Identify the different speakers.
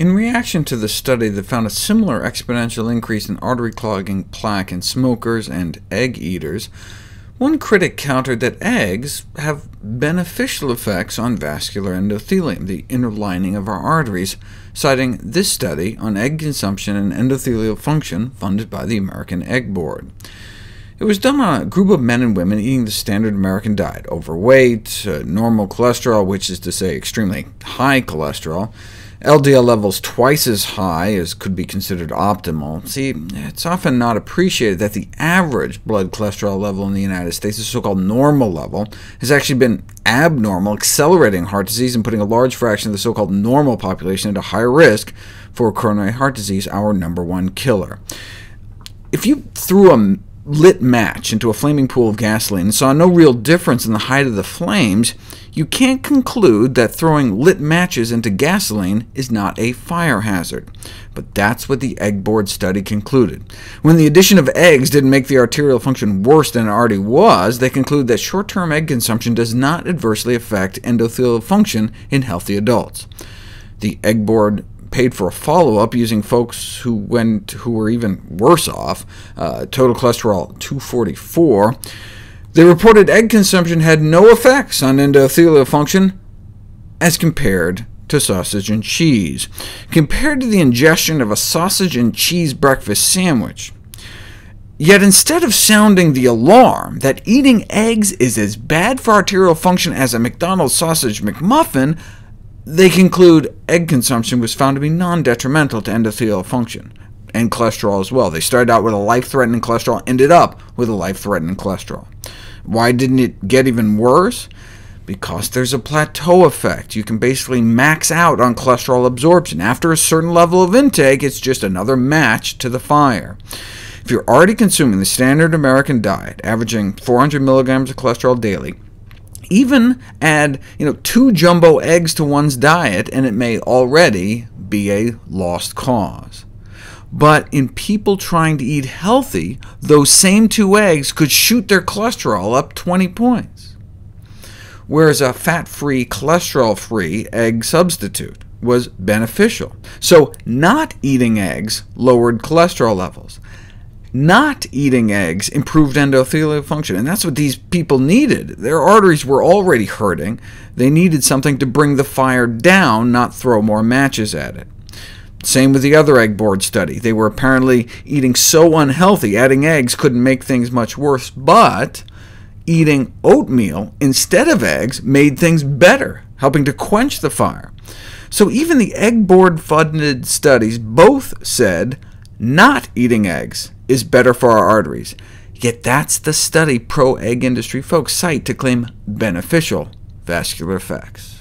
Speaker 1: In reaction to the study that found a similar exponential increase in artery-clogging plaque in smokers and egg eaters, one critic countered that eggs have beneficial effects on vascular endothelium, the inner lining of our arteries, citing this study on egg consumption and endothelial function funded by the American Egg Board. It was done on a group of men and women eating the standard American diet, overweight, uh, normal cholesterol, which is to say extremely high cholesterol, LDL levels twice as high as could be considered optimal. See, it's often not appreciated that the average blood cholesterol level in the United States, the so-called normal level, has actually been abnormal, accelerating heart disease and putting a large fraction of the so-called normal population at a higher risk for coronary heart disease, our number one killer. If you threw a lit match into a flaming pool of gasoline and saw no real difference in the height of the flames, you can't conclude that throwing lit matches into gasoline is not a fire hazard. But that's what the egg board study concluded. When the addition of eggs didn't make the arterial function worse than it already was, they conclude that short-term egg consumption does not adversely affect endothelial function in healthy adults. The egg board paid for a follow-up using folks who went who were even worse off, uh, total cholesterol 244. They reported egg consumption had no effects on endothelial function as compared to sausage and cheese, compared to the ingestion of a sausage and cheese breakfast sandwich. Yet instead of sounding the alarm that eating eggs is as bad for arterial function as a McDonald's sausage McMuffin, they conclude egg consumption was found to be non-detrimental to endothelial function, and cholesterol as well. They started out with a life-threatening cholesterol, ended up with a life-threatening cholesterol. Why didn't it get even worse? Because there's a plateau effect. You can basically max out on cholesterol absorption. After a certain level of intake, it's just another match to the fire. If you're already consuming the standard American diet, averaging 400 milligrams of cholesterol daily, even add you know, two jumbo eggs to one's diet, and it may already be a lost cause. But in people trying to eat healthy, those same two eggs could shoot their cholesterol up 20 points, whereas a fat-free, cholesterol-free egg substitute was beneficial. So not eating eggs lowered cholesterol levels. Not eating eggs improved endothelial function, and that's what these people needed. Their arteries were already hurting. They needed something to bring the fire down, not throw more matches at it. Same with the other egg board study. They were apparently eating so unhealthy, adding eggs couldn't make things much worse, but eating oatmeal instead of eggs made things better, helping to quench the fire. So even the egg board-funded studies both said not eating eggs is better for our arteries. Yet that's the study pro-egg industry folks cite to claim beneficial vascular effects.